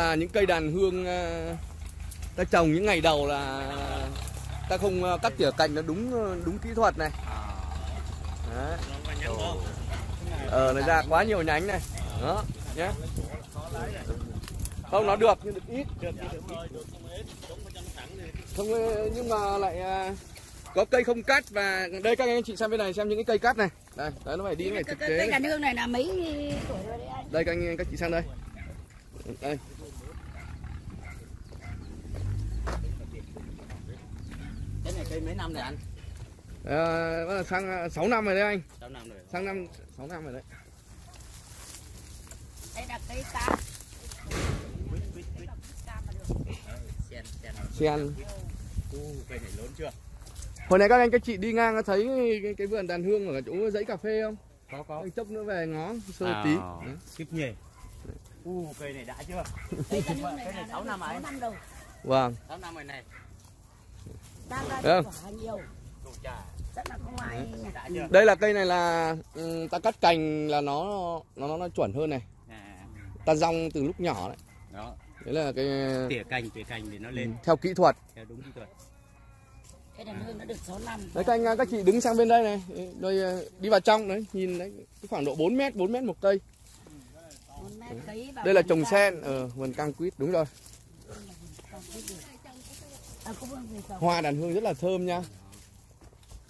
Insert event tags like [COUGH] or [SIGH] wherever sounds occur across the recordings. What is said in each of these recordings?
À, những cây đàn hương à, ta trồng những ngày đầu là ta không à, cắt tỉa cành nó đúng đúng kỹ thuật này. Đấy. Ờ nó ra quá nhiều nhánh này. Đó, nhé. Không nó được nhưng được ít. Không nhưng mà lại à, có cây không cắt và đây các anh chị xem bên này xem những cái cây cắt này. Đây, đấy nó phải đi phải thực tế. Cây đàn hương này là mấy tuổi rồi đấy anh? Đây các anh các chị sang đây. Đây. Cái này cây mấy năm rồi anh? À, sang 6 năm rồi đấy anh. 6 năm rồi. Sang năm 6 năm rồi đấy. Đây là cây cam. Sen, sen. Sen. Cây này lớn chưa? Hồi này các anh các chị đi ngang có thấy cái, cái vườn đàn hương ở chỗ dãy cà phê không? Có có. Anh chốc nữa về ngó sơ À. tí. Kiếp nhỉ. U cây này đã chưa? Cây này Cây này là 6 năm rồi. năm rồi. Vâng. 6 năm rồi này. Được. không chưa? Đây là cây này là ừ, ta cắt cành là nó nó nó, nó chuẩn hơn này. À, Ta rong từ lúc nhỏ đấy. đó. Đấy là cái Tỉa cành, tỉa cành để nó lên theo kỹ thuật. theo đúng kỹ thuật. cây đàn hương nó được 6 năm. Đấy các anh các chị đứng sang bên đây này, rồi ờ, đi vào trong đấy, nhìn đấy cái khoảng độ 4 mét, 4 mét một cây. Đây là trồng sen ở vườn cam quýt đúng rồi. Cam quýt được. À, có vườn về trồng. Hoa đàn hương rất là thơm nha.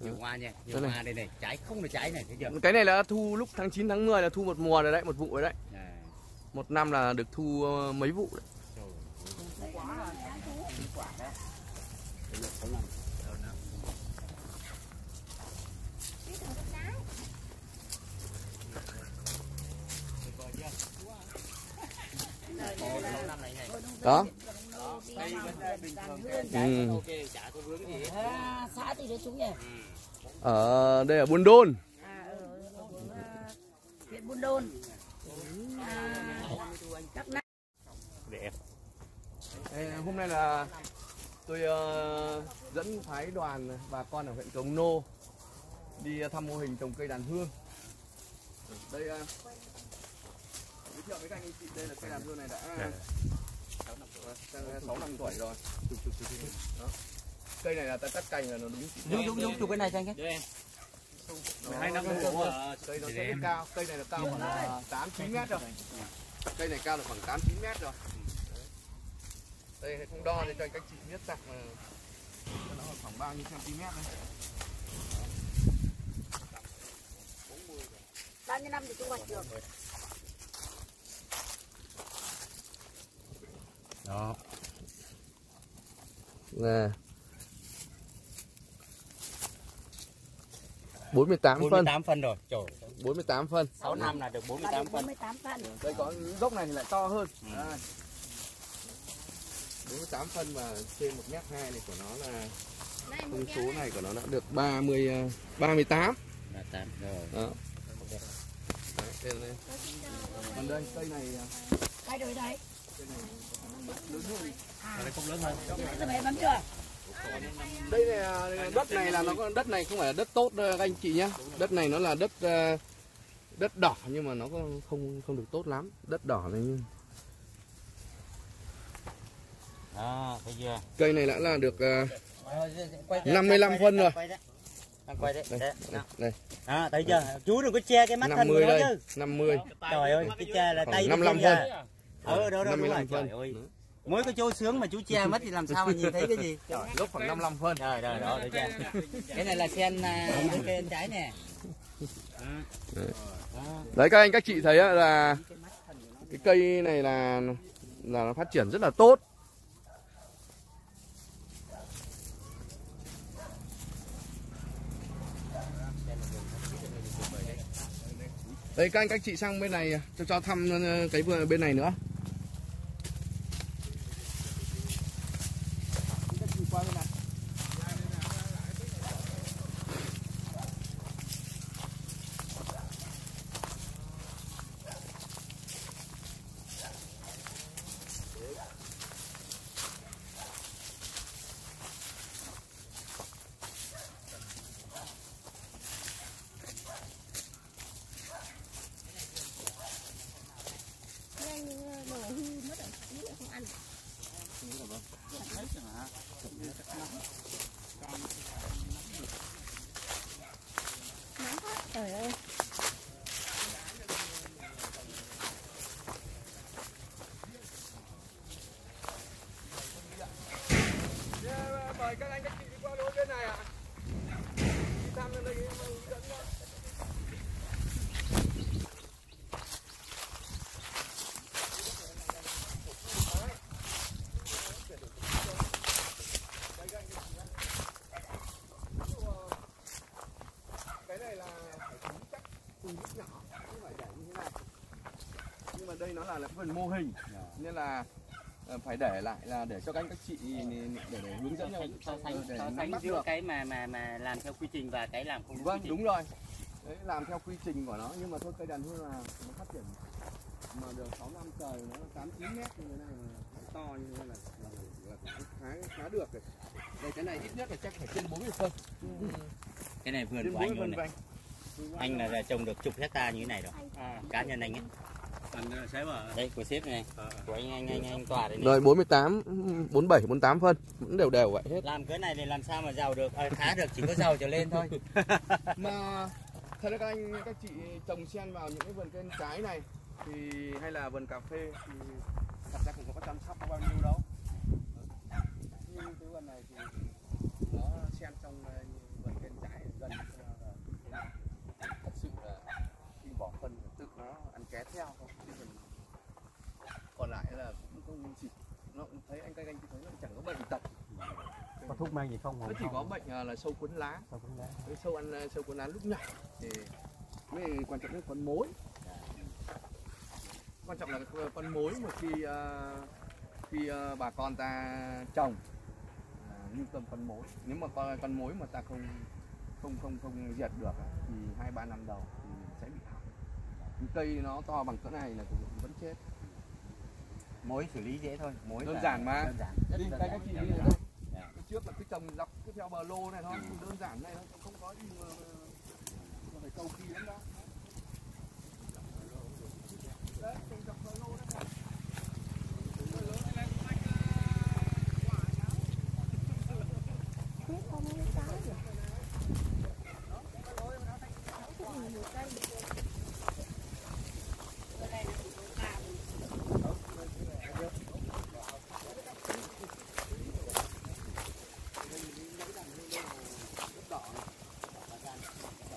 Nhiều hoa nha, nhiều hoa đây này, trái không là trái này thấy chưa? Cái này là thu lúc tháng 9 tháng 10 là thu một mùa rồi đấy, một vụ rồi đấy. À, Một năm là được thu ờ, mấy vụ đấy. Đó. Ừ. À, đây vẫn bình thường Ừ. ok, chả có vướng gì hết. À, xã thì đấy nhỉ? Ở đây ở Buôn Đôn. À, ở, ở, huyện Buôn Đôn. À, Đẹp. Hôm nay là tôi ờ, dẫn phái đoàn bà con ở huyện Cống Nô đi thăm mô hình trồng cây đàn hương. Đây uh, giới thiệu với các anh chị đây là cây đàn hương này đã 6 năm tuổi rồi. Đó. Cây này là ta cắt cành là nó đúng Dung dung dung chụp cái này cho anh cái. em. hai năm cây nó sẽ cao cây này là cao khoảng là tám chín mét rồi cây này cao là khoảng tám chín mét rồi Đấy. đây không đo để cho các chị biết rằng là nó khoảng bao nhiêu cm đây bao nhiêu năm thì thu hoạch được? Đó. nè 48 phân 48 phân rồi. Trời. 48 phân 6 năm là được Là 48 được phân. 48 phân. đây có gốc này thì lại to hơn Đây. 48 phân và trên 1 mét 2 này của nó là thông số này của nó đã được 30 ờ, 38 Là tám rồi. đó cây này còn đây cây này à, Đây rồi đấy. lớn hơn Ở đây không lớn hơn. Giờ bấm chưa? đây là đất này là nó có đất này không phải là đất tốt đâu các anh chị nhé đất này nó là đất đất đỏ nhưng mà nó không không được tốt lắm đất đỏ này nhưng cây này đã là được ờ, 55 phân rồi. Đang quay đấy. đây Đấy. Đây Đó, thấy chưa? Chú đừng có che cái mắt thân của 50 nó chứ. 50 Trời ơi, cái che là tay 55 nó che phân. Ờ, đó, đó, đúng rồi. 55 Trời ơi. Mỗi cái chỗ sướng mà chú che mất thì làm sao mà nhìn thấy cái gì? [LAUGHS] Trời, gốc khoảng 55 phân Rồi, rồi, đó, chưa? Cái này là sen à, cây trái nè. đấy các anh các chị thấy là cái cây này là là nó phát triển rất là tốt đây, các anh, các chị sang bên này, cho cho thăm ờ, cái vườn bên này nữa. Cái này là phải tính chắc từ lúc nhỏ không phải để như thế này. Nhưng mà đây nó là, là phần mô hình nên là ờ, phải để lại là để cho các anh các chị để, để hướng dẫn cho so sánh để so sánh giữa được. cái mà mà mà làm theo quy trình và cái làm không Vâng, đúng rồi. Đấy, làm theo quy trình của nó nhưng mà thôi cây đàn hương là nó phát triển mà được 6 năm trời nó là 8 9 mét như thế này nó to như thế này là, là, là cũng khá khá được rồi. Đây cái này ít nhất là chắc phải trên 40 phân. Cái này vườn của 40 anh luôn này. anh. Là trồng được chục hecta như thế này rồi. Cá nhân anh ấy. À? đây của sếp này. Của anh anh anh anh tòa đây này. Rồi 48 47 48 phân. Vẫn đều đều vậy hết. làm cái này thì làm sao mà giàu được? À, khá được chỉ có giàu trở lên thôi. [LAUGHS] Mà thật ra các anh các chị trồng sen vào những cái vườn cây trái này thì hay là vườn cà phê thì thật ra cũng có chăm sóc bao nhiêu đâu. Nhưng cái vườn này thì nó sen trong ờ, vườn cây trái gần như là là thật sự là khi bỏ phân thì tự nó ăn ké theo còn lại là cũng không chỉ nó cũng thấy anh các anh thấy nó chẳng có bệnh tật. Có thuốc men gì không? nó chỉ có bệnh ờ, là sâu cuốn lá. Sao cũng đấy. cái sâu ăn ờ, sâu cuốn lá lúc nhỏ thì mới quan trọng là con mối. Quan trọng là con mối mà khi ờ, khi bà con ta trồng à, lưu tâm con mối. Nếu mà con con mối mà ta không không không không diệt được thì hai ba năm đầu thì sẽ bị hỏng Những cây nó to bằng cỡ này là cũng vẫn chết. Mối xử lý dễ thôi mối Đơn giản mà. đơn giản. Rất đi đơn đây giản. các chị đi. Đây trước là cái trồng dọc cứ theo bờ lô này thôi đơn giản này nó không có gì mà, mà phải cầu kỳ lắm đâu đấy trồng dọc bờ lô đấy biết không có cái gì nhiều cây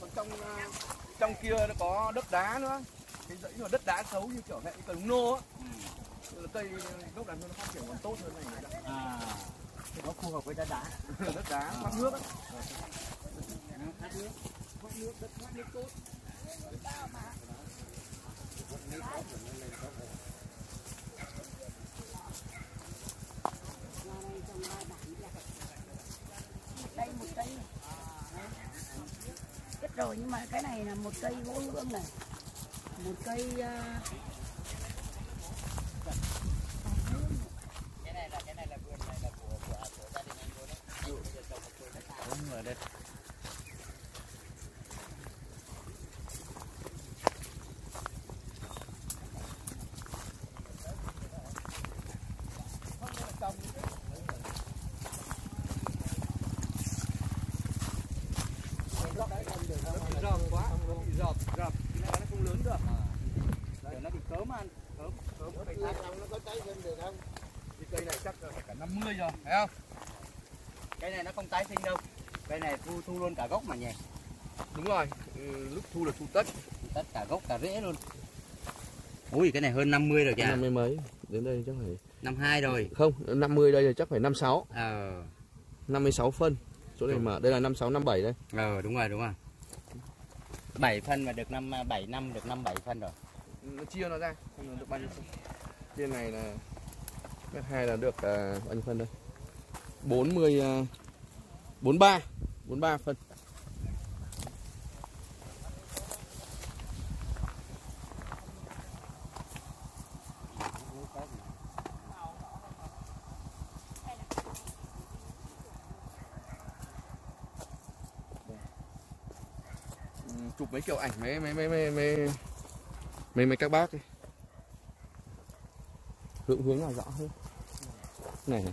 còn trong à, trong kia nó có đất đá nữa. Cái dãy mà đất đá xấu như kiểu hệ cây nô á. Ừ. cây gốc đàn nó phát triển còn tốt hơn này nữa à. Nó phù hợp với đất đá. Đất đá thoát nước á. Nó thoát nước thoát nước đất thoát nước tốt đây một cây chết rồi nhưng mà cái này là một cây gỗ hương này? Một cây uh, cái này là cái này là vườn này là của của, của gia đình anh luôn đấy anh bây giờ trồng một vườn đất đá đúng rồi đây rợp quá nó bị rợp rợp cái này nó không lớn được Rồi nó bị cớm ăn cớm cớm cây khác nó có cháy lên được không? Thì cây này chắc cả 50 rồi thấy không? Cái này nó không tái sinh đâu. Cây này thu thu luôn cả gốc mà nhỉ? Đúng rồi ừ, lúc thu là thu tất. Tất cả gốc cả rễ luôn. Ui cái này hơn 50 rồi kìa. Năm mươi mấy đến đây chắc phải năm hai rồi. Không 50 đây là chắc phải 56 ờ. 56 phân chỗ này mà đây là 56 57 đây. Ờ đúng rồi đúng rồi. 7 phân mà được năm 7 năm được năm 7 phân rồi nó chia nó ra xong được bao nhiêu phân. Trên này là cái hai là được à, bao nhiêu phân đây? 40 uh, 43 43 phân. Chụp mấy kiểu ảnh mấy mấy mấy mấy mấy mấy mấy các bác ấy. Hướng hướng nào rõ hơn? Này. Này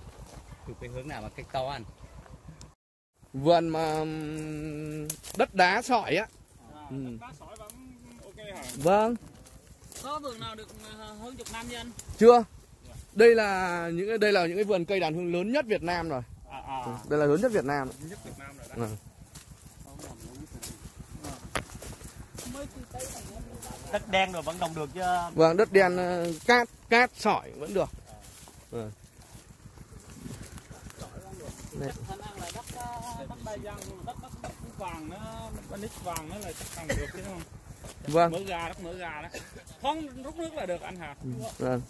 cái hướng nào mà cách to ăn vườn mà đất đá sỏi á. À, ừ. Vâng. Có vườn nào được à, hơn chục năm nhân chưa. Dạ. Đây là những đây là những cái vườn cây đàn hương lớn nhất Việt Nam rồi. À, à. đây là lớn nhất Việt Nam, nhất Việt Nam rồi đấy. À. Vâng. đất đen rồi vẫn trồng được chứ ờ, vâng đất đen ờ, cát cát sỏi vẫn được. À. Vâng. Vâng. Mỡ gà đất mỡ gà đó. Thoáng rút nước là được anh hà. Vâng.